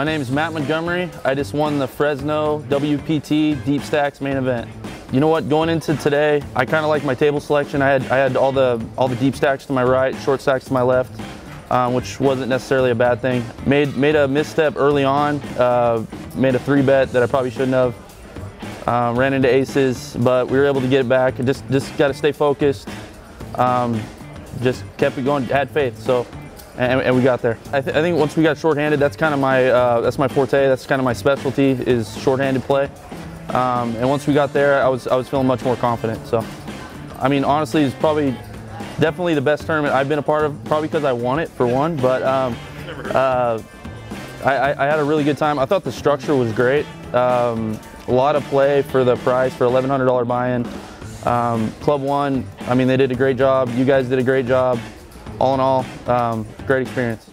My name is Matt Montgomery. I just won the Fresno WPT Deep Stacks main event. You know what? Going into today, I kind of like my table selection. I had I had all the all the deep stacks to my right, short stacks to my left, um, which wasn't necessarily a bad thing. Made made a misstep early on. Uh, made a three bet that I probably shouldn't have. Um, ran into aces, but we were able to get it back. Just just got to stay focused. Um, just kept it going. Had faith. So and, and we got there. I, th I, think once we got shorthanded, that's kind of my uh, that's my forte. That's kind of my specialty is shorthanded play. Um, and once we got there, I was I was feeling much more confident. So, I mean, honestly, it's probably definitely the best tournament I've been a part of. Probably because I won it for one, but um, uh, I, I, had a really good time. I thought the structure was great. Um, a lot of play for the price for $1,100 buy-in. Um, Club One, I mean, they did a great job. You guys did a great job all in all, um, great experience.